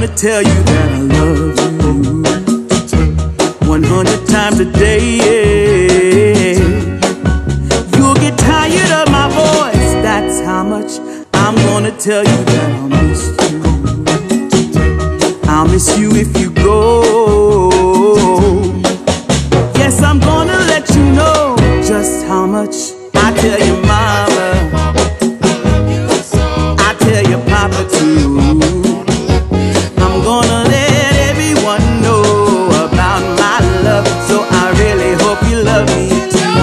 gonna tell you that I love you 100 times a day. Yeah. You'll get tired of my voice. That's how much I'm gonna tell you that I'll miss you. I'll miss you if you go. Yes, I'm gonna let you know just how much I tell you. love me.